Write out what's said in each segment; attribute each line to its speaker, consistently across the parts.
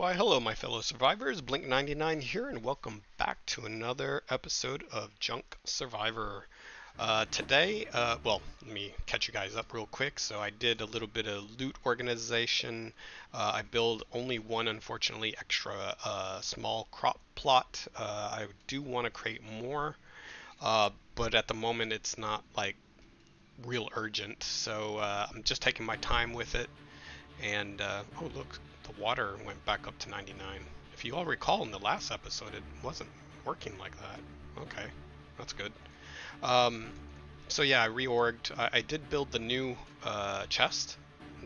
Speaker 1: Why, hello, my fellow survivors. Blink99 here, and welcome back to another episode of Junk Survivor. Uh, today, uh, well, let me catch you guys up real quick. So, I did a little bit of loot organization. Uh, I build only one, unfortunately, extra uh, small crop plot. Uh, I do want to create more, uh, but at the moment, it's not like real urgent. So, I'm just taking my time with it. And, oh, look, the water went back up to 99. If you all recall in the last episode, it wasn't working like that. Okay, that's good. Um, so yeah, I reorged. I, I did build the new uh, chest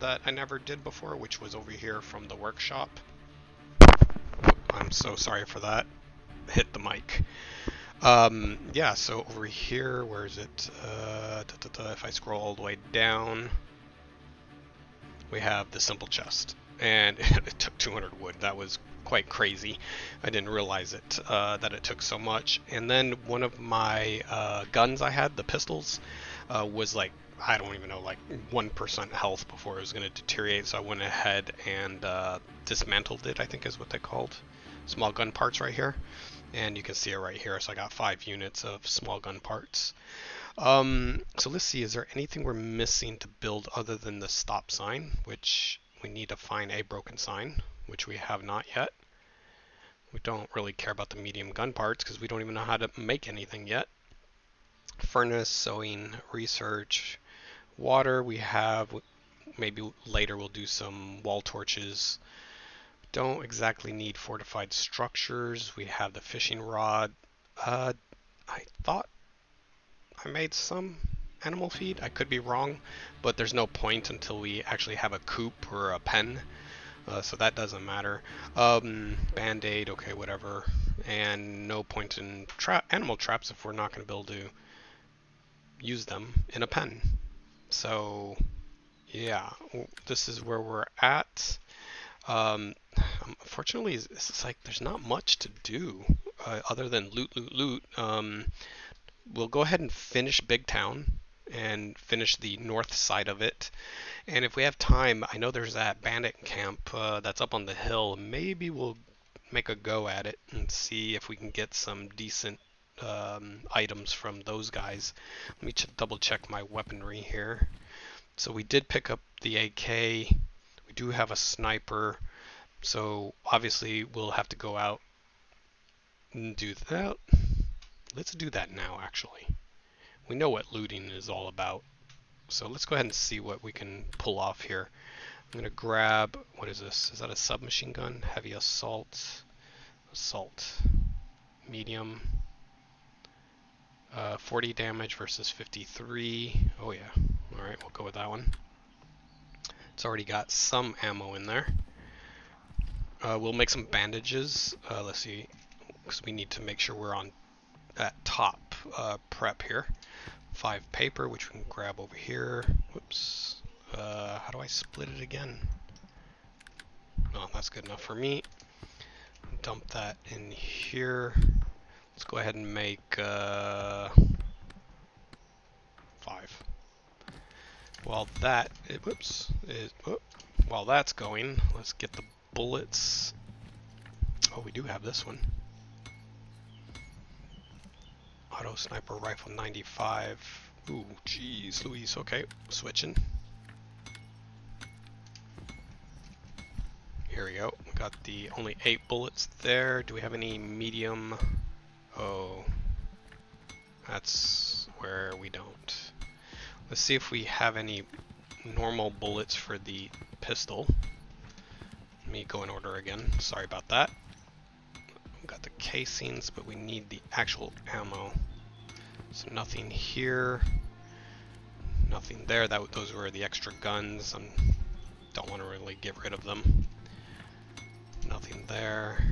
Speaker 1: that I never did before, which was over here from the workshop. I'm so sorry for that. Hit the mic. Um, yeah, so over here, where is it? Uh, da, da, da, if I scroll all the way down, we have the simple chest and it took 200 wood. That was quite crazy. I didn't realize it uh, that it took so much. And then one of my uh, guns I had, the pistols, uh, was like I don't even know, like one percent health before it was going to deteriorate. So I went ahead and uh, dismantled it. I think is what they called small gun parts right here. And you can see it right here. So I got five units of small gun parts. Um, so let's see, is there anything we're missing to build other than the stop sign, which we need to find a broken sign, which we have not yet. We don't really care about the medium gun parts because we don't even know how to make anything yet. Furnace, sewing, research, water we have. Maybe later we'll do some wall torches. Don't exactly need fortified structures. We have the fishing rod. Uh, I thought I made some animal feed. I could be wrong, but there's no point until we actually have a coop or a pen. Uh, so that doesn't matter. Um, Band-aid, okay, whatever. And no point in tra animal traps if we're not going to be able to use them in a pen. So, yeah, this is where we're at. Um, unfortunately, it's like there's not much to do uh, other than loot, loot, loot. Um, we'll go ahead and finish Big Town and finish the north side of it. And if we have time, I know there's that bandit camp uh, that's up on the hill. Maybe we'll make a go at it and see if we can get some decent um, items from those guys. Let me ch double check my weaponry here. So we did pick up the AK. We do have a sniper. So obviously we'll have to go out and do that. Let's do that now actually we know what looting is all about. So let's go ahead and see what we can pull off here. I'm going to grab, what is this? Is that a submachine gun? Heavy assault. Assault. Medium. Uh, 40 damage versus 53. Oh yeah. Alright, we'll go with that one. It's already got some ammo in there. Uh, we'll make some bandages. Uh, let's see, because we need to make sure we're on at top uh, prep here five paper, which we can grab over here. Whoops. Uh, how do I split it again? Oh, that's good enough for me. Dump that in here. Let's go ahead and make uh, five. While that, it, whoops, is, whoop, while that's going, let's get the bullets. Oh, we do have this one. Auto Sniper Rifle 95. Ooh, jeez, Louise. Okay, switching. Here we go. We got the only eight bullets there. Do we have any medium? Oh, that's where we don't. Let's see if we have any normal bullets for the pistol. Let me go in order again. Sorry about that. Got the casings, but we need the actual ammo. So nothing here, nothing there. That those were the extra guns. I don't want to really get rid of them. Nothing there.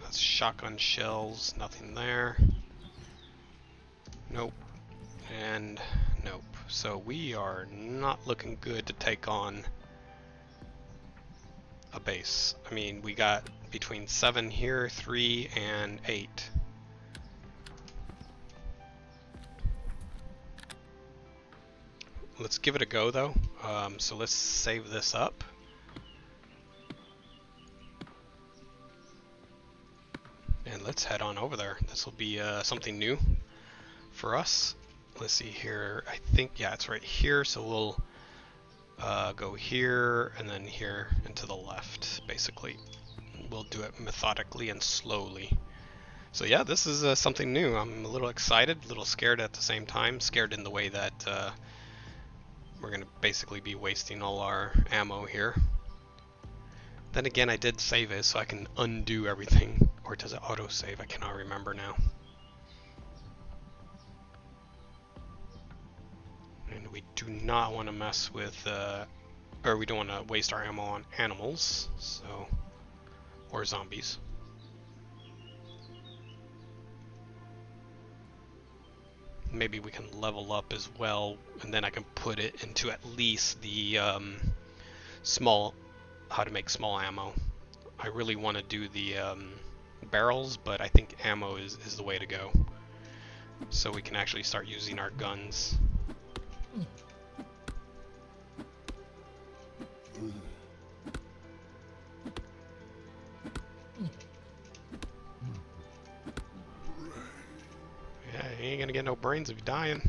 Speaker 1: That's shotgun shells. Nothing there. Nope. And nope. So we are not looking good to take on a base. I mean, we got between 7 here, 3, and 8. Let's give it a go though, um, so let's save this up. And let's head on over there. This will be uh, something new for us. Let's see here, I think, yeah, it's right here, so we'll uh, go here and then here and to the left, basically. We'll do it methodically and slowly. So yeah, this is uh, something new. I'm a little excited, a little scared at the same time. Scared in the way that uh, we're going to basically be wasting all our ammo here. Then again, I did save it, so I can undo everything. Or does it auto-save? I cannot remember now. And we do not want to mess with, uh, or we don't want to waste our ammo on animals, so, or zombies. Maybe we can level up as well, and then I can put it into at least the um, small how to make small ammo. I really want to do the um, barrels, but I think ammo is, is the way to go. So we can actually start using our guns. If you're dying.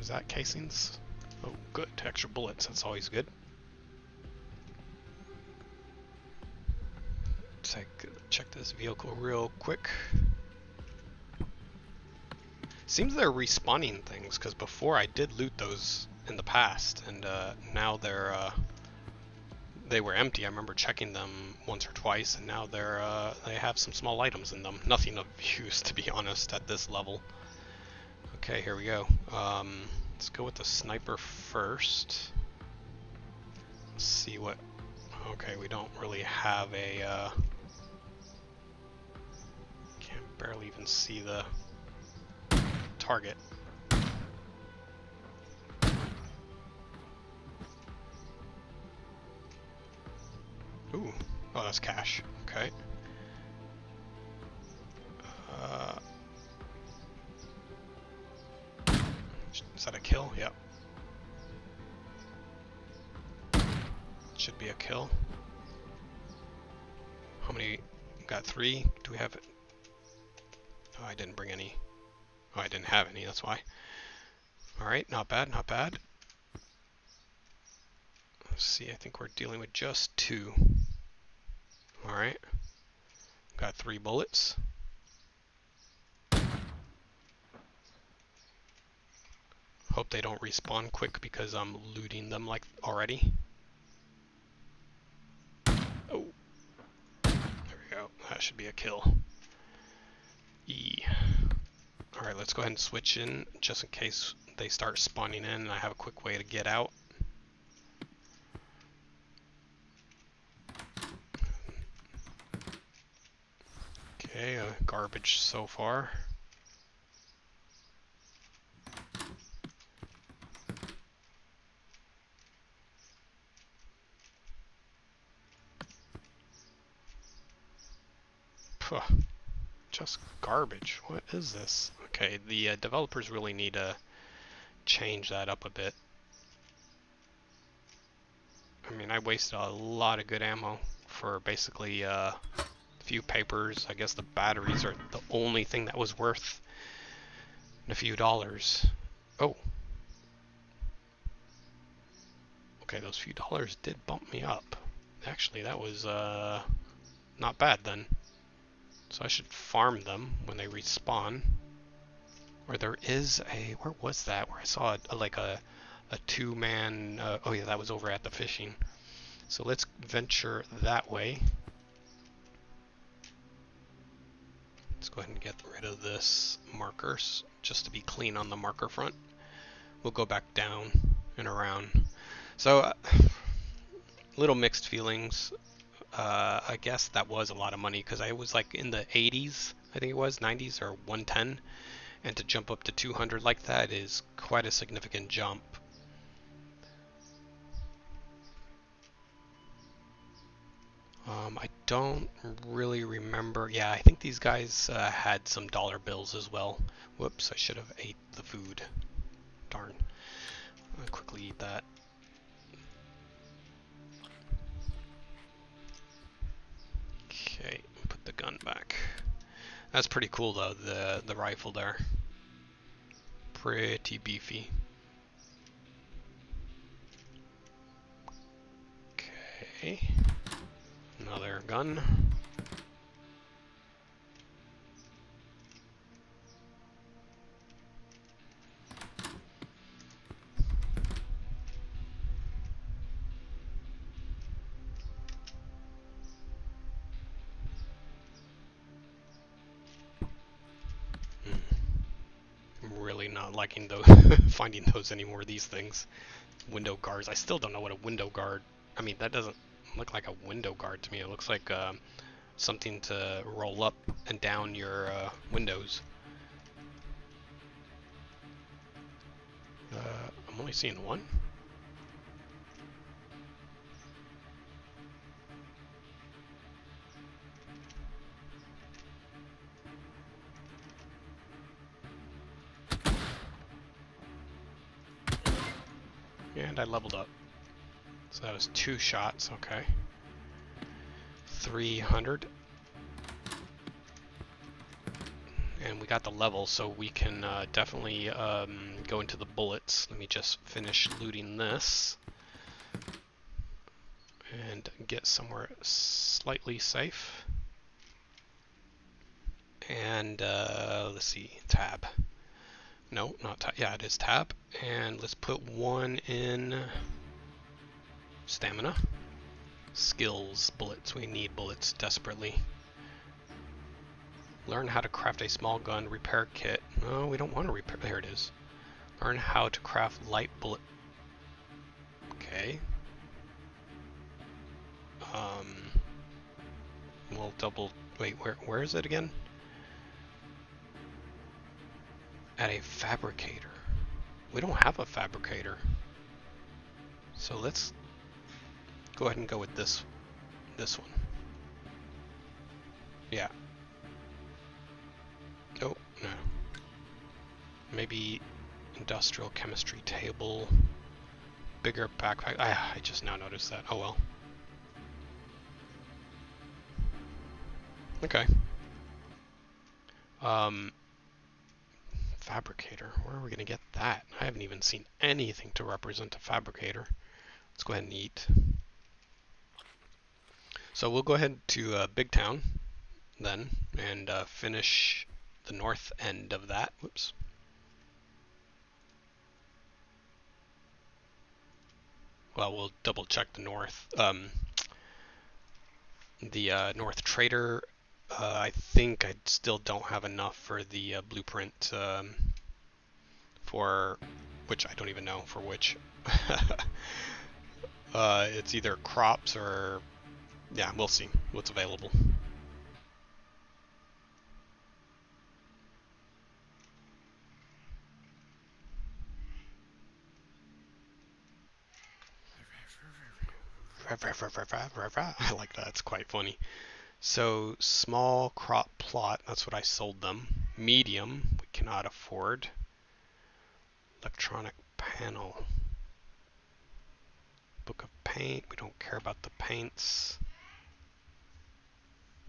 Speaker 1: Is that casings? Oh, good. Extra bullets. That's always good. Take, check this vehicle real quick. Seems they're respawning things, because before I did loot those in the past, and uh, now they're uh, they were empty. I remember checking them once or twice, and now they're uh, they have some small items in them. Nothing of use, to be honest, at this level. Okay, here we go. Um, let's go with the sniper first. Let's see what. Okay, we don't really have a. Uh, can't barely even see the target. Ooh, oh, that's cash. Okay. Uh, is that a kill? Yep. Should be a kill. How many? Got three. Do we have? Oh, I didn't bring any. Oh, I didn't have any. That's why. All right, not bad, not bad. Let's see. I think we're dealing with just two. All right. Got three bullets. Hope they don't respawn quick because I'm looting them like already. Oh. There we go. That should be a kill. E. Alright, let's go ahead and switch in just in case they start spawning in and I have a quick way to get out. Okay, uh, garbage so far. Just garbage. What is this? Okay, the uh, developers really need to change that up a bit. I mean, I wasted a lot of good ammo for basically uh, a few papers. I guess the batteries are the only thing that was worth a few dollars. Oh. Okay, those few dollars did bump me up. Actually, that was uh, not bad then. So I should farm them when they respawn. Or there is a, where was that? Where I saw a, like a, a two-man, uh, oh yeah, that was over at the fishing. So let's venture that way. Let's go ahead and get rid of this markers just to be clean on the marker front. We'll go back down and around. So, uh, little mixed feelings uh, I guess that was a lot of money because I was like in the 80s, I think it was 90s or 110, and to jump up to 200 like that is quite a significant jump. Um, I don't really remember. Yeah, I think these guys uh, had some dollar bills as well. Whoops, I should have ate the food. Darn. I'll quickly eat that. The gun back. That's pretty cool though, the the rifle there. Pretty beefy. Okay. Another gun. Not liking those, finding those anymore, these things. Window guards. I still don't know what a window guard, I mean, that doesn't look like a window guard to me. It looks like uh, something to roll up and down your uh, windows. Uh, I'm only seeing one. I leveled up. So that was two shots, okay. 300. And we got the level, so we can uh, definitely um, go into the bullets. Let me just finish looting this. And get somewhere slightly safe. And uh, let's see, tab. No, not tab. Yeah, it is tap. And let's put one in stamina. Skills, bullets. We need bullets desperately. Learn how to craft a small gun repair kit. No, we don't want to repair. There it is. Learn how to craft light bullet. Okay. Um. We'll double. Wait, where where is it again? At a fabricator. We don't have a fabricator. So let's go ahead and go with this this one. Yeah. Oh, no. Maybe industrial chemistry table. Bigger backpack. I, I just now noticed that. Oh well. Okay. Um, fabricator. Where are we going to get that? I haven't even seen anything to represent a fabricator. Let's go ahead and eat. So we'll go ahead to uh, Big Town then and uh, finish the north end of that. Whoops. Well, we'll double check the north. Um, the uh, North Trader uh, I think I still don't have enough for the uh, blueprint um, for which I don't even know for which. uh, it's either crops or yeah, we'll see what's available. I like that. It's quite funny. So small crop plot, that's what I sold them. Medium, we cannot afford. Electronic panel. Book of paint, we don't care about the paints.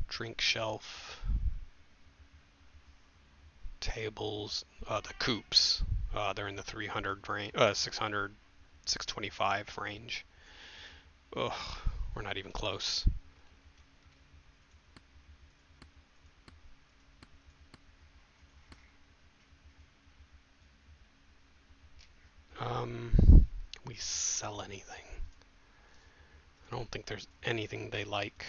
Speaker 1: Drink shelf. Tables, uh, the coops, uh, they're in the 300 range, uh, 600, 625 range. Ugh, we're not even close. Um, we sell anything? I don't think there's anything they like.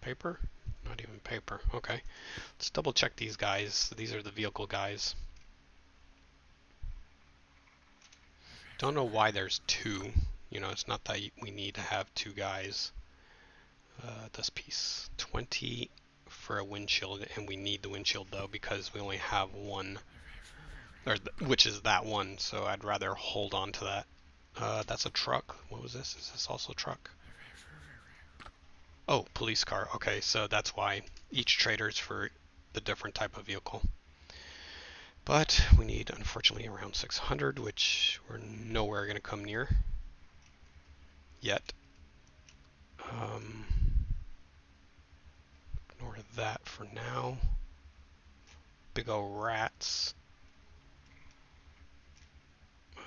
Speaker 1: Paper? Not even paper. Okay. Let's double check these guys. These are the vehicle guys. Don't know why there's two. You know, it's not that we need to have two guys. Uh, this piece. 20 for a windshield, and we need the windshield though because we only have one, or which is that one. So I'd rather hold on to that. Uh, that's a truck. What was this? Is this also a truck? Oh, police car. Okay, so that's why each trader is for the different type of vehicle. But we need, unfortunately, around 600, which we're nowhere going to come near yet. Um, Ignore that for now. Big ol' rats.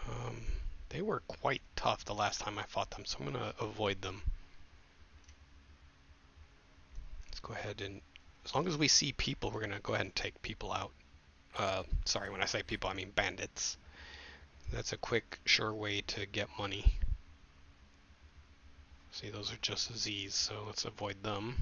Speaker 1: Um, they were quite tough the last time I fought them, so I'm going to avoid them. Let's go ahead and, as long as we see people, we're going to go ahead and take people out. Uh, sorry, when I say people, I mean bandits. That's a quick, sure way to get money. See, those are just Z's, so let's avoid them.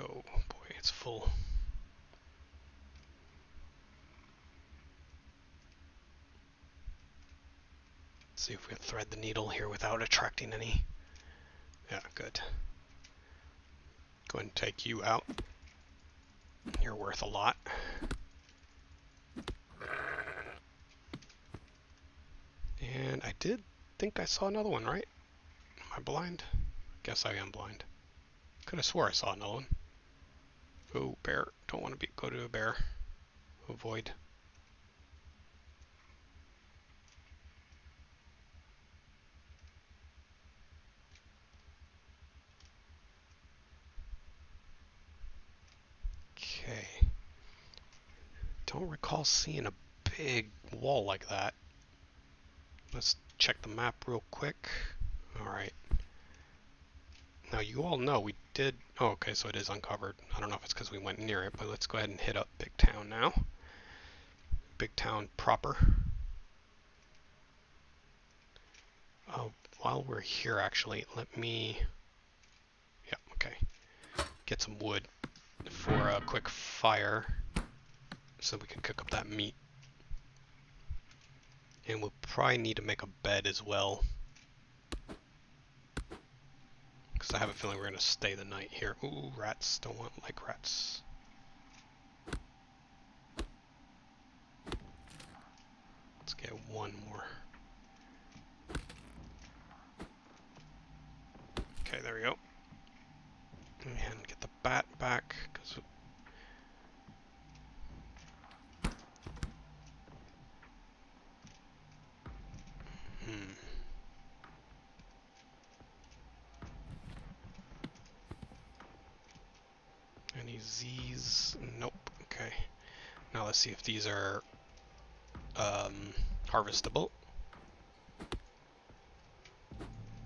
Speaker 1: Oh boy, it's full. Let's see if we can thread the needle here without attracting any. Yeah, good. Go ahead and take you out. You're worth a lot. And I did think I saw another one, right? Am I blind? Guess I am blind. Could have swore I saw another one. Oh, bear. Don't want to be go to a bear. Avoid. Okay. Don't recall seeing a big wall like that. Let's check the map real quick. Alright. Now you all know we did... Oh, okay, so it is uncovered. I don't know if it's because we went near it, but let's go ahead and hit up Big Town now. Big Town proper. Oh, while we're here, actually, let me... Yeah, okay. Get some wood for a quick fire so we can cook up that meat. And we'll probably need to make a bed as well. Because I have a feeling we're going to stay the night here. Ooh, rats. Don't want like rats. Let's get one more. Okay, there we go. And get the bat back. Cause hmm. Any Z's? Nope. Okay. Now let's see if these are um, harvestable.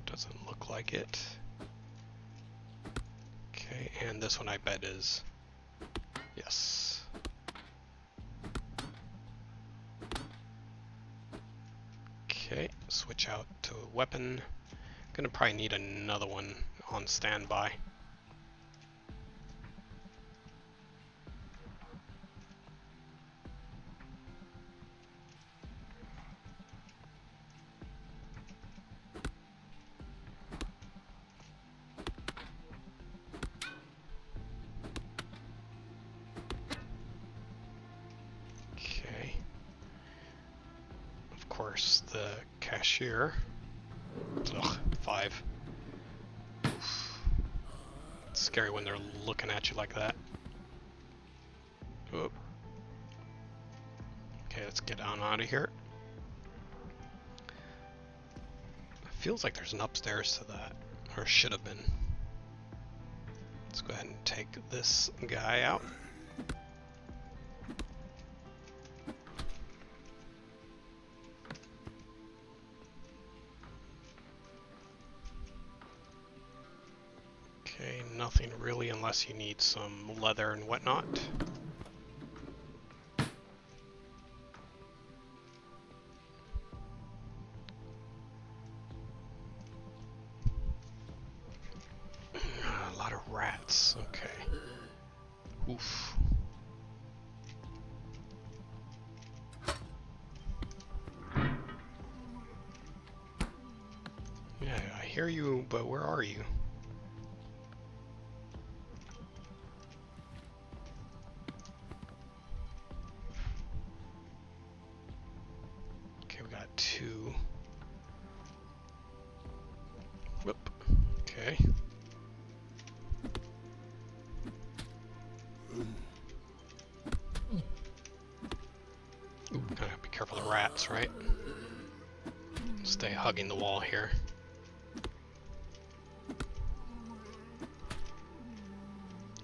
Speaker 1: Doesn't look like it. Okay, and this one I bet is yes. Okay, switch out to a weapon. Gonna probably need another one on standby. The cashier. Ugh, five. It's scary when they're looking at you like that. Oop. Okay, let's get on out of here. feels like there's an upstairs to that, or should have been. Let's go ahead and take this guy out. You need some leather and whatnot. A lot of rats, okay. Oof. Yeah, I hear you, but where are you? Rats, right? Stay hugging the wall here.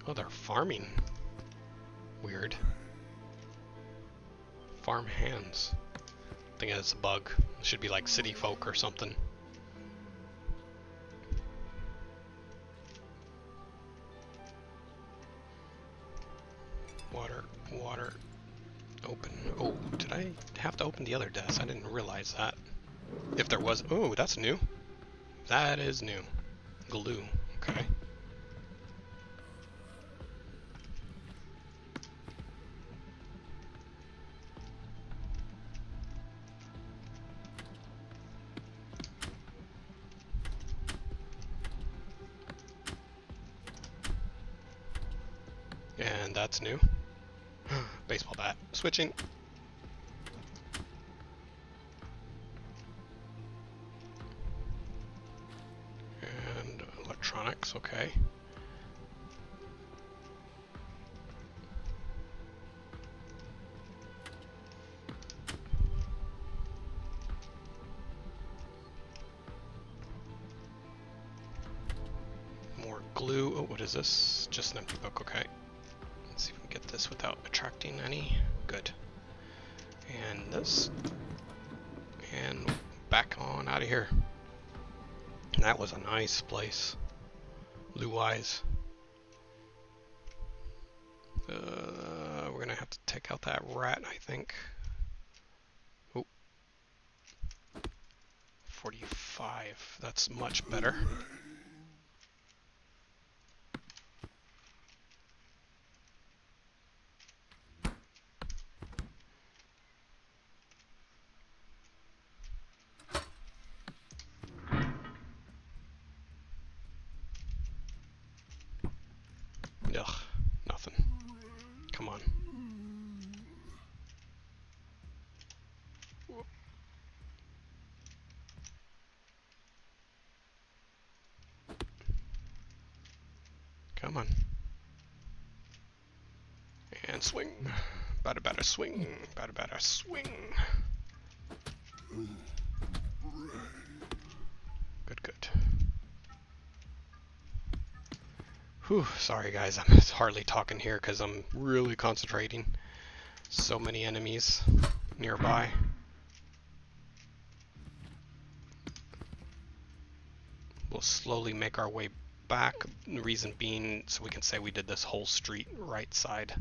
Speaker 1: Oh, they're farming. Weird. Farm hands. I think that's a bug. It should be like city folk or something. Was, oh, that's new. That is new. Glue, okay. And that's new. Baseball bat. Switching. Electronics, okay. More glue. Oh, what is this? Just an empty book, okay. Let's see if we can get this without attracting any. Good. And this. And back on out of here. That was a nice place. Blue eyes. Uh, we're gonna have to take out that rat, I think. Oh. 45. That's much better. Ugh, nothing. Come on. Come on. And swing. Batter, batter, swing. Batter, batter, swing. Good, good. Whew, sorry guys, I'm hardly talking here because I'm really concentrating. So many enemies nearby. We'll slowly make our way back, the reason being so we can say we did this whole street right side.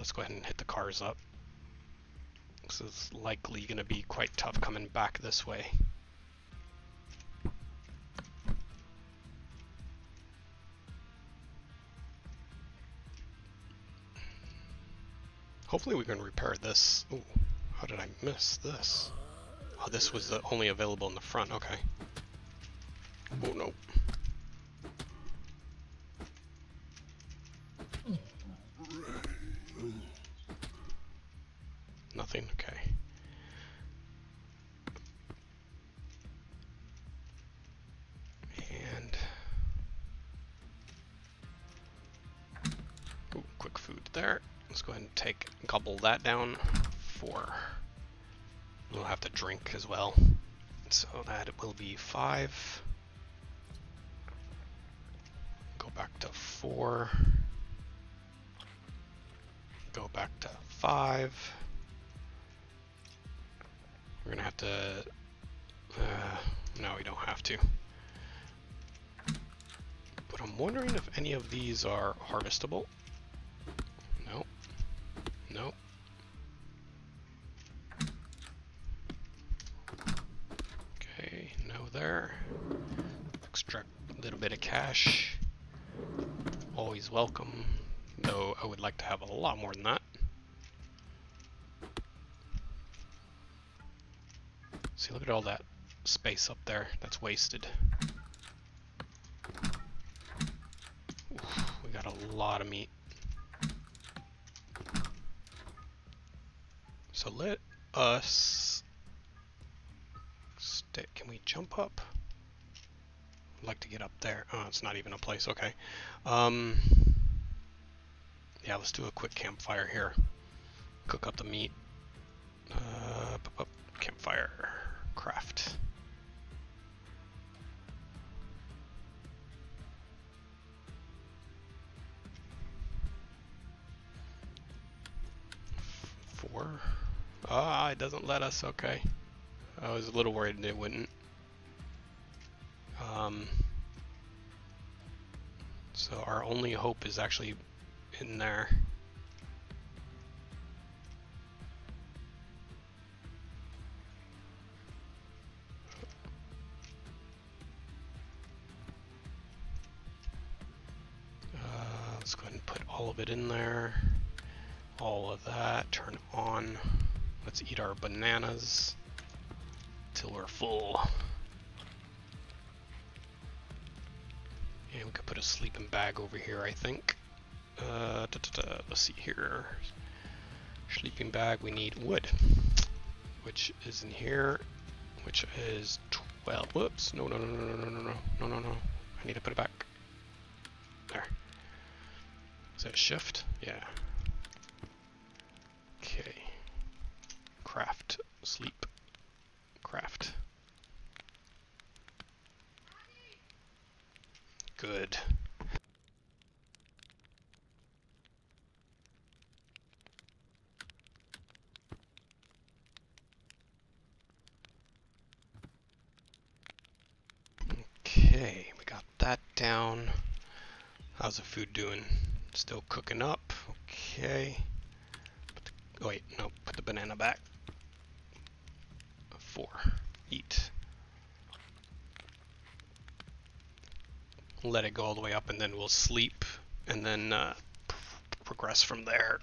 Speaker 1: Let's go ahead and hit the cars up. This is likely going to be quite tough coming back this way. Hopefully we can repair this. Ooh, how did I miss this? Oh, this was the only available in the front. Okay. Oh no. That down for we'll have to drink as well. So that it will be five. Go back to four. Go back to five. We're gonna have to uh, no we don't have to. But I'm wondering if any of these are harvestable. Space up there. That's wasted. Oof, we got a lot of meat. So let us. Can we jump up? I'd like to get up there. Oh, it's not even a place. Okay. Um, yeah, let's do a quick campfire here. Cook up the meat. campfire. Craft. It doesn't let us. Okay. I was a little worried it wouldn't. Um, so our only hope is actually in there. Uh, let's go ahead and put all of it in there. All of that, turn on. Let's eat our bananas till we're full. And we could put a sleeping bag over here, I think. Uh, da, da, da, let's see here. Sleeping bag, we need wood, which is in here, which is 12. Whoops, no, no, no, no, no, no, no, no, no, no. I need to put it back. There. Is that shift? Yeah. Okay. Craft, sleep, craft. Good. Okay, we got that down. How's the food doing? Still cooking up. Okay. Oh wait, no, put the banana back. Four. Eat. Let it go all the way up and then we'll sleep and then uh, progress from there.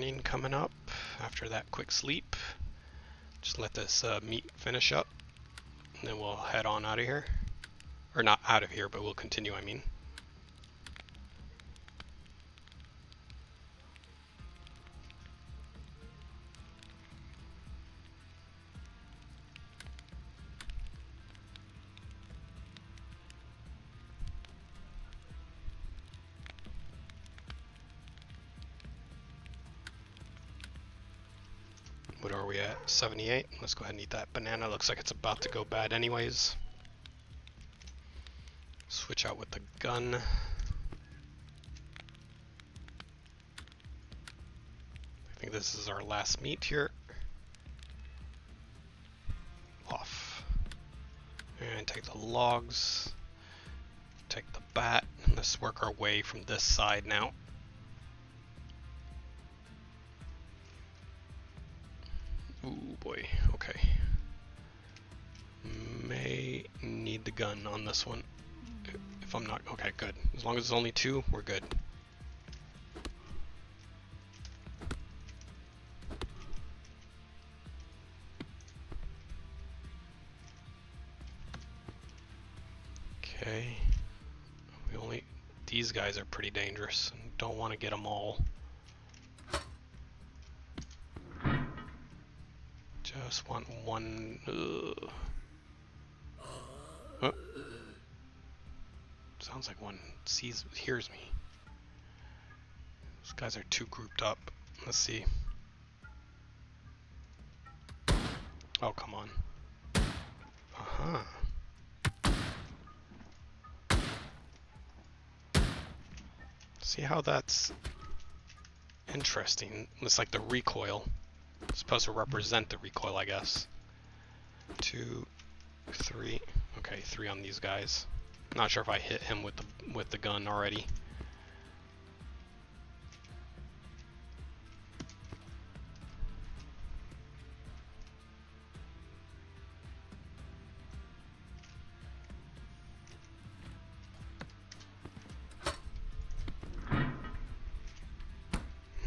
Speaker 1: Morning coming up after that quick sleep. Just let this uh, meat finish up, and then we'll head on out of here. Or not out of here, but we'll continue, I mean. 78. Let's go ahead and eat that banana. Looks like it's about to go bad anyways. Switch out with the gun. I think this is our last meat here. Off. And take the logs. Take the bat. Let's work our way from this side now. Gun on this one. If I'm not, okay, good. As long as it's only two, we're good. Okay. We only, these guys are pretty dangerous. Don't want to get them all. Just want one. Ugh. Sounds like one sees, hears me. Those guys are too grouped up. Let's see. Oh, come on. Uh huh. See how that's interesting? It's like the recoil. It's supposed to represent the recoil, I guess. Two, three. Okay, three on these guys. Not sure if I hit him with the with the gun already.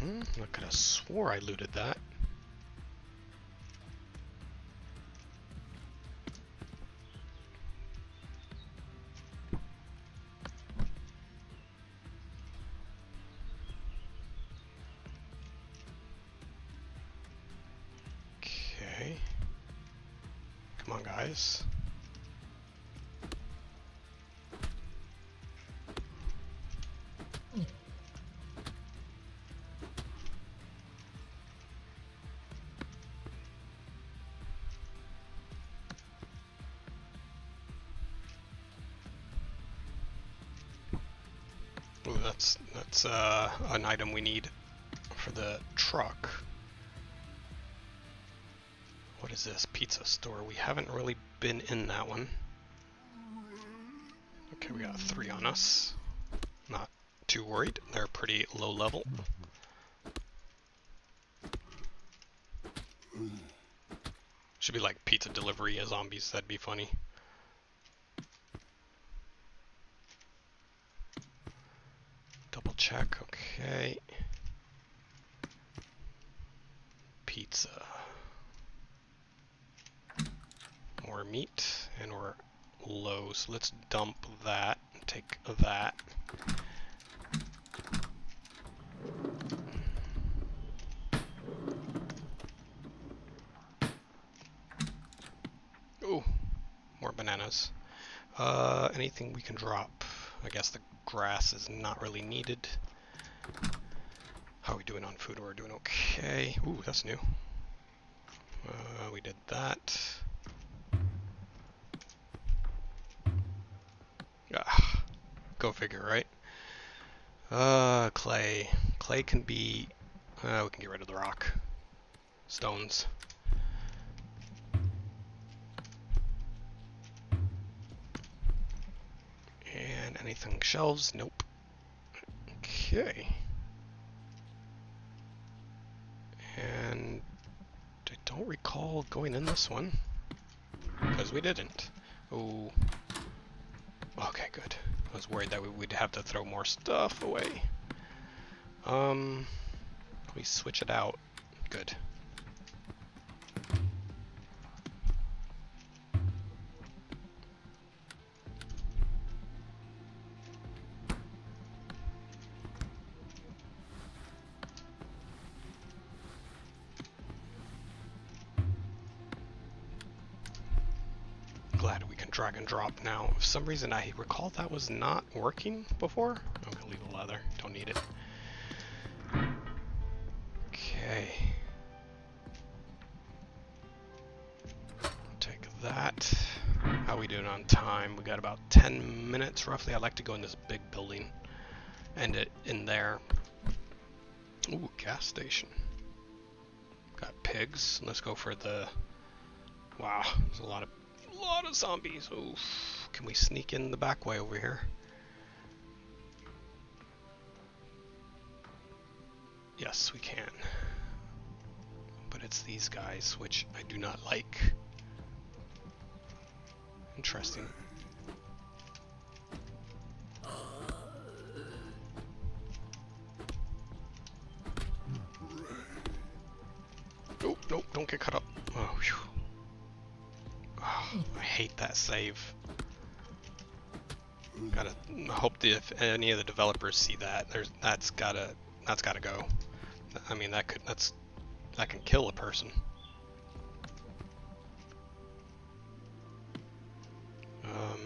Speaker 1: Hmm, I could have swore I looted that. That's uh, an item we need for the truck. What is this? Pizza store. We haven't really been in that one. Okay, we got three on us. Not too worried. They're pretty low level. Should be like pizza delivery as zombies. That'd be funny. Double check. Okay. Pizza. More meat, and we're low, so let's dump that take that. Ooh, more bananas. Uh, anything we can drop? I guess the grass is not really needed. We doing on food? We're doing okay. Ooh, that's new. Uh, we did that. Ah, go figure, right? Uh, clay. Clay can be... Uh, we can get rid of the rock. Stones. And anything shelves? Nope. Okay. Don't recall going in this one. Because we didn't. Oh. Okay, good. I was worried that we would have to throw more stuff away. Um, we switch it out. Good. Drop now. For some reason I recall that was not working before. I'm gonna leave the leather, don't need it. Okay. Take that. How we doing on time? We got about 10 minutes roughly. I'd like to go in this big building. End it in there. Ooh, gas station. Got pigs. Let's go for the... Wow, there's a lot of lot of zombies. Oof. Can we sneak in the back way over here? Yes, we can. But it's these guys, which I do not like. Interesting. If any of the developers see that. There's that's gotta that's gotta go. I mean that could that's that can kill a person. Um,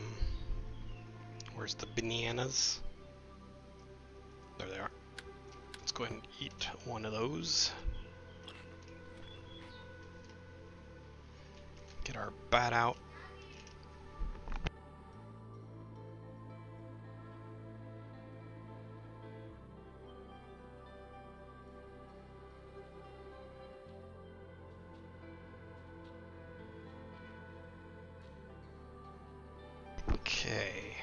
Speaker 1: where's the bananas? There they are. Let's go ahead and eat one of those. Get our bat out. Okay.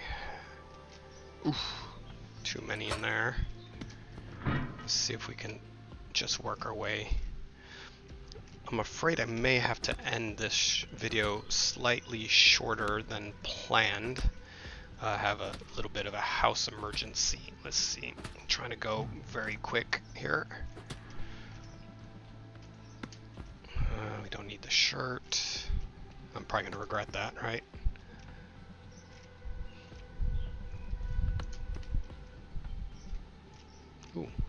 Speaker 1: Oof. Too many in there. Let's see if we can just work our way I'm afraid I may have to end this video slightly shorter than planned. I uh, have a little bit of a house emergency. Let's see. I'm trying to go very quick here. Uh, we don't need the shirt. I'm probably going to regret that, right?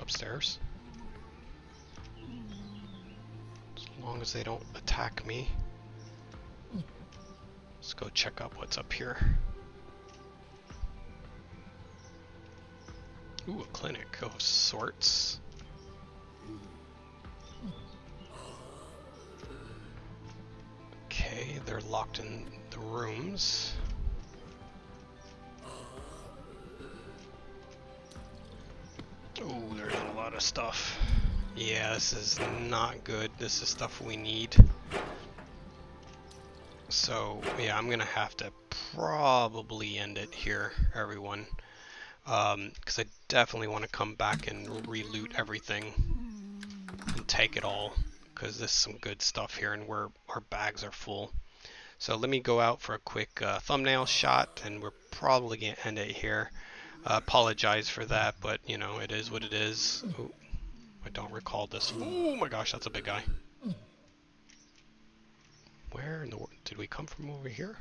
Speaker 1: Ooh, As long as they don't attack me. Let's go check out what's up here. Ooh, a clinic of sorts. Okay, they're locked in the rooms. Ooh, there's a lot of stuff. Yeah, this is not good. This is stuff we need. So, yeah, I'm gonna have to probably end it here, everyone. Because um, I definitely want to come back and re-loot everything and take it all. Because there's some good stuff here and we're, our bags are full. So let me go out for a quick uh, thumbnail shot and we're probably going to end it here. Uh, apologize for that, but you know, it is what it is. Ooh, I don't recall this. Oh my gosh, that's a big guy. Where in the world? Did we come from over here?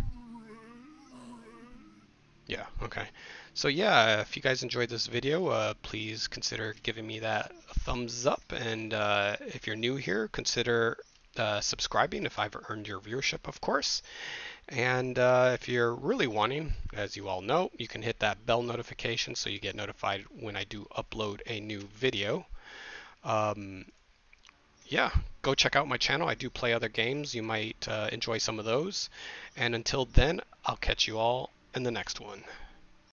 Speaker 1: Yeah, okay. So yeah, if you guys enjoyed this video, uh, please consider giving me that thumbs up. And uh, if you're new here, consider uh, subscribing if I've earned your viewership, of course. And uh, if you're really wanting, as you all know, you can hit that bell notification so you get notified when I do upload a new video. Um, yeah, go check out my channel. I do play other games. You might uh, enjoy some of those. And until then, I'll catch you all in the next one.